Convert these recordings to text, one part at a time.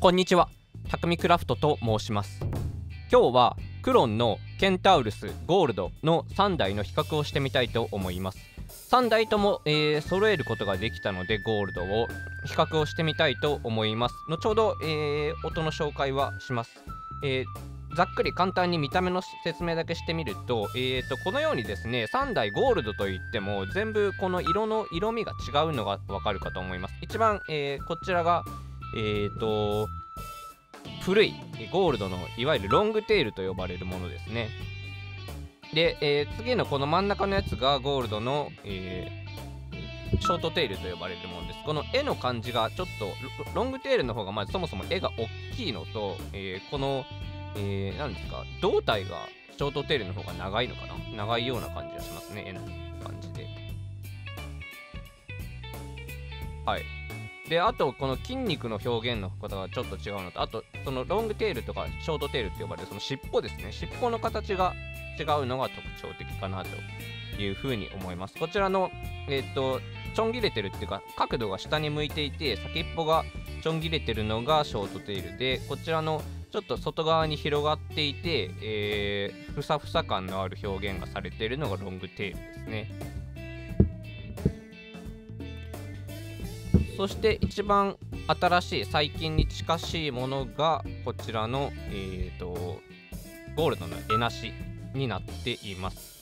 こんにちは、たくみクラフトと申します。今日はクロンのケンタウルス、ゴールドの3台の比較をしてみたいと思います。3台とも、えー揃えることができたのでゴールドを比較をしてみたいと思います。後ほど、えー音の紹介はします。えーざっくり簡単に見た目の説明だけしてみると,、えー、とこのようにですね3台ゴールドといっても全部この色の色味が違うのがわかるかと思います一番、えーこちらがえー、と古いゴールドのいわゆるロングテールと呼ばれるものですね。で、えー次のこの真ん中のやつがゴールドの、えーショートテールと呼ばれるものです。この絵の感じがちょっとロングテールの方がまずそもそも絵が大きいのと、えーこのえー、なんですか胴体がショートテールの方が長いのかな？長いような感じがしますね絵の感じで。はい。であとこの筋肉の表現のことがちょっと違うのとあとそのロングテールとかショートテールって呼ばれるその尻尾ですね尻尾の形が違うのが特徴的かなというふうに思いますこちらのえーとちょん切れてるっていうか角度が下に向いていて先っぽがちょん切れてるのがショートテールでこちらのちょっと外側に広がっていて、えーふさふさ感のある表現がされているのがロングテールですね。そして一番新しい最近に近しいものがこちらの、えー、とゴールドの絵なしになっています。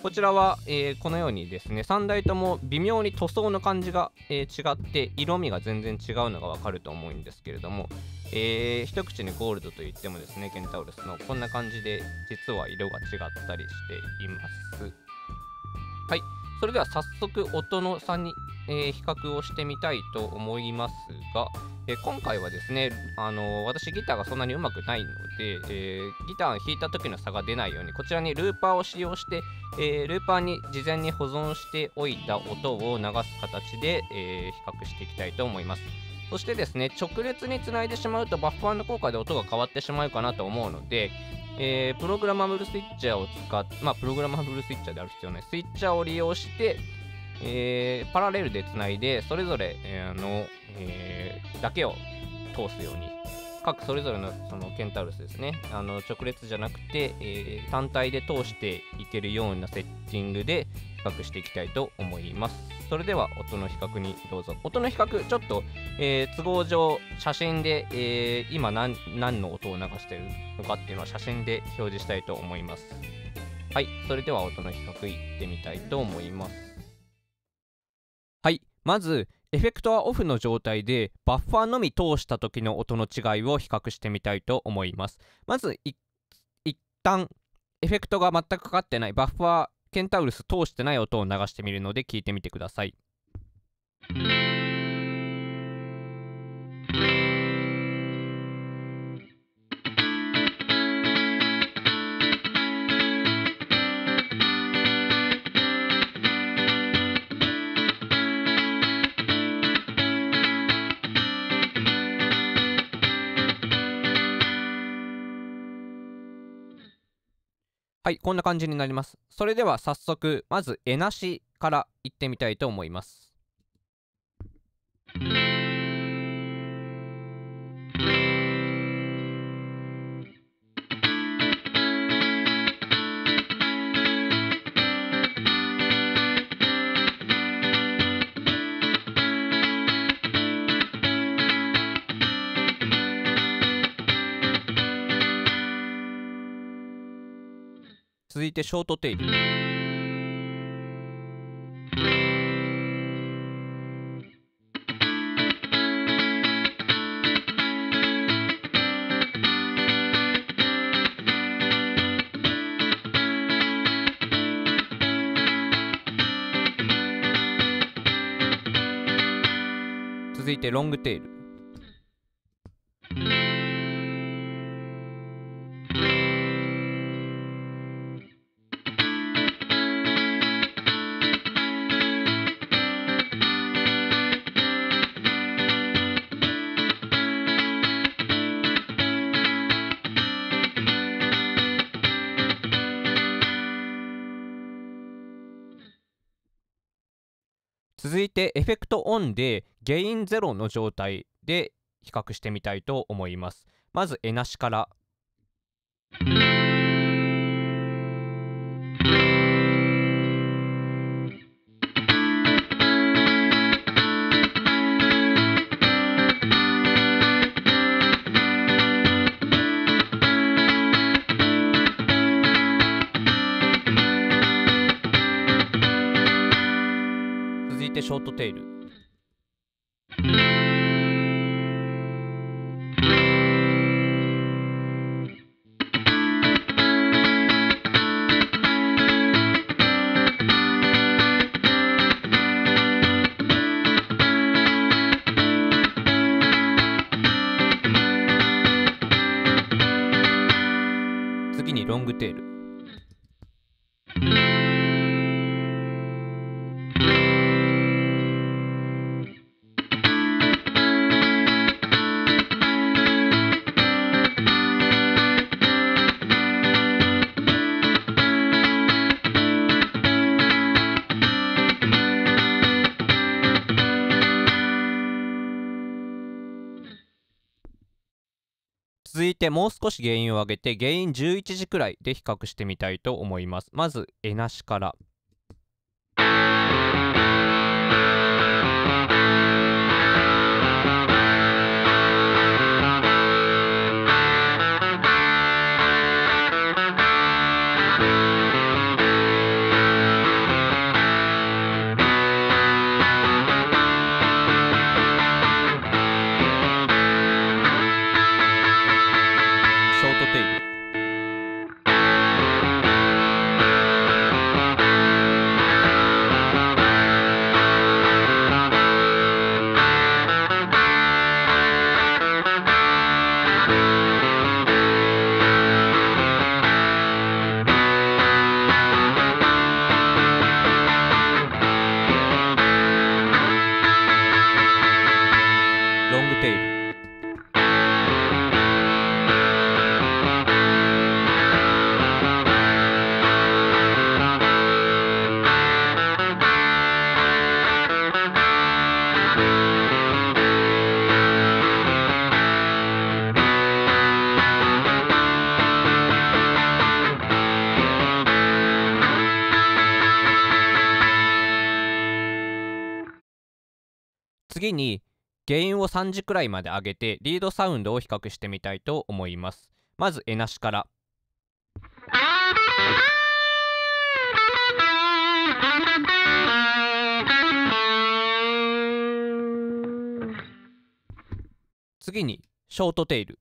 こちらは、えーこのようにですね3台とも微妙に塗装の感じが、えー違って色味が全然違うのがわかると思うんですけれども、えー一口にゴールドといってもですねケンタウルスのこんな感じで実は色が違ったりしていますはいそれでは早速音の差に、えー比較をしてみたいと思いますが、えー今回はですね、あのー私ギターがそんなに上手くないので、えーギターを弾いた時の差が出ないようにこちらにルーパーを使用して、えルーパーに事前に保存しておいた音を流す形で、え比較していきたいと思います。そしてですね直列につないでしまうとバッファーの効果で音が変わってしまうかなと思うので、えープログラマブルスイッチャーを使ってまあプログラマブルスイッチャーである必要ない。スイッチャーを利用してえーパラレルでつないでそれぞれ、えーの、えーだけを通すように。各それぞれのそのケンタウルスですね。あの直列じゃなくて、えー単体で通していけるようなセッティングで比較していきたいと思います。それでは音の比較にどうぞ。音の比較ちょっと、えー都合上写真で、えー今何何の音を流してるのかっていうのは写真で表示したいと思いますはいそれでは音の比較いってみたいと思いますはい、まずエフェクトはオフの状態でバッファーのみ通した時の音の違いを比較してみたいと思います。まず一旦エフェクトが全くかかってないバッファーケンタウルス通してない音を流してみるので聞いてみてください。はい、こんな感じになります。それでは早速、まず絵なしからいってみたいと思います。てショートテイル。続いてロングテール。続いてエフェクトオンでゲインゼロの状態で比較してみたいと思います。まずエナシから。てショートテイル。次にロングテール。続いてもう少し原因を上げて原因11時くらいで比較してみたいと思います。まずエナシから。次に原因を3時くらいまで上げてリードサウンドを比較してみたいと思います。まずエナシから。次にショートテイル。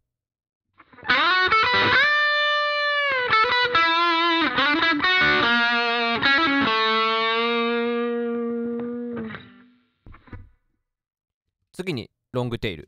次にロングテイル。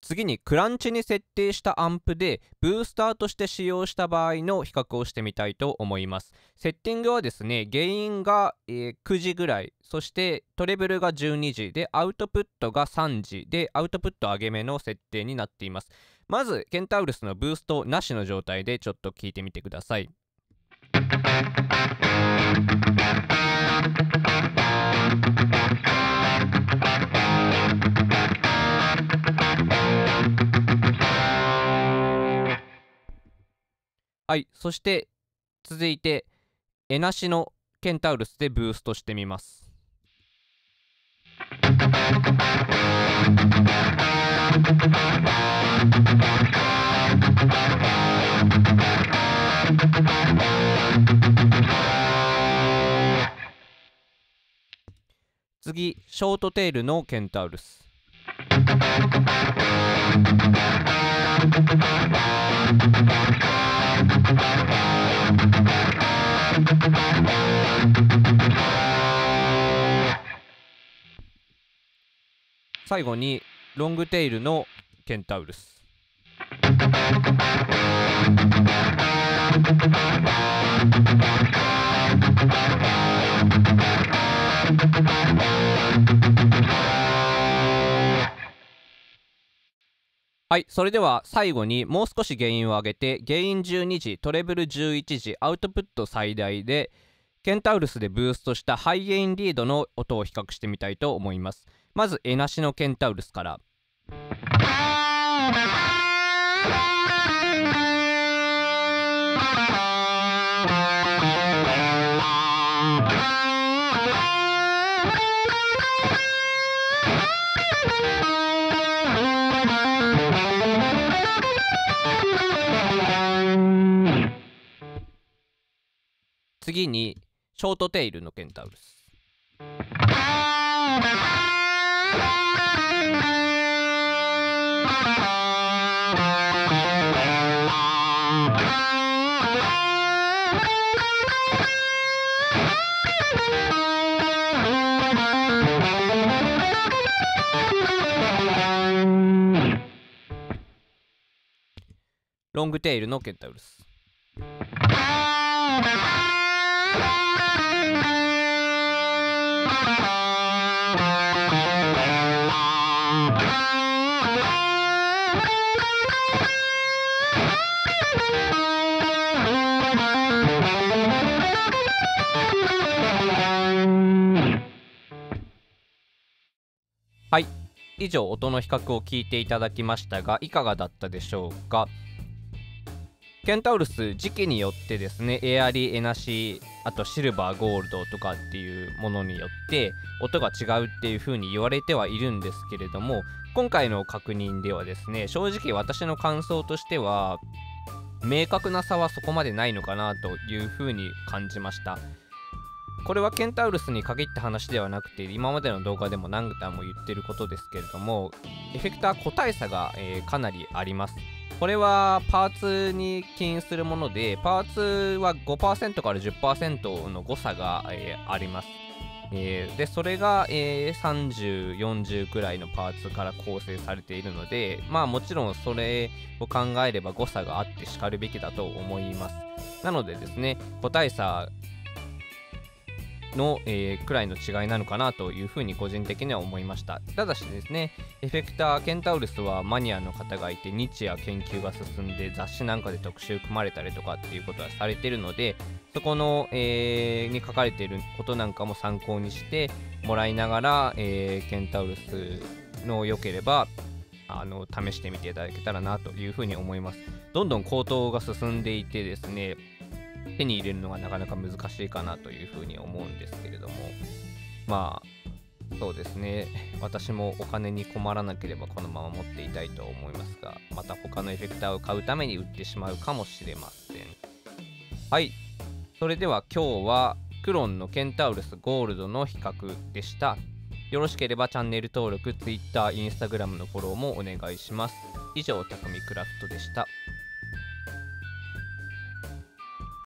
次にクランチに設定したアンプでブースターとして使用した場合の比較をしてみたいと思います。セッティングはですねゲインが、え9時ぐらいそしてトレブルが12時でアウトプットが3時でアウトプット上げ目の設定になっています。まずケンタウルスのブーストなしの状態でちょっと聞いてみてください。はいそして続いてエナシのケンタウルスでブーストしてみます。ショートテールのケンタウルス。最後にロングテイルのケンタウルス。はいそれでは最後にもう少し原因を上げて原因12時トレブル11時アウトプット最大でケンタウルスでブーストしたハイゲインリードの音を比較してみたいと思います。まずエナシのケンタウルスから。次にショートテイルのケンタウルス。ロングテイルのケンタウルス。以上音の比較を聞いていただきましたがいかがだったでしょうか？ケンタウルス時期によってですねエアリーエナシーあとシルバーゴールドとかっていうものによって音が違うっていう風に言われてはいるんですけれども今回の確認ではですね正直私の感想としては明確な差はそこまでないのかなという風に感じました。これはケンタウルスに限った話ではなくて今までの動画でも何回も言ってることですけれどもエフェクター個体差が、えー、かなりあります。これはパーツに起因するものでパーツは5%から10%の誤差が、えー、あります。えー、でそれが、えー、30、40くらいのパーツから構成されているのでまあもちろんそれを考えれば誤差があってしかるべきだと思います。なのでですね個体差の、えー、くらいの違いなのかなというふうに個人的には思いました。ただしですねエフェクターケンタウルスはマニアの方がいて日夜研究が進んで雑誌なんかで特集組まれたりとかっていうことはされてるのでそこの、えー、に書かれていることなんかも参考にしてもらいながら、えー、ケンタウルスの良ければあの試してみていただけたらなというふうに思います。どんどん高騰が進んでいてですね手に入れるのがなかなか難しいかなというふうに思うんですけれども。まあそうですね。私もお金に困らなければこのまま持っていたいと思いますがまた他のエフェクターを買うために売ってしまうかもしれません。はい。それでは今日はクロンのケンタウルスゴールドの比較でした。よろしければチャンネル登録 Twitter、Instagram のフォローもお願いします。以上、たくみクラフトでした。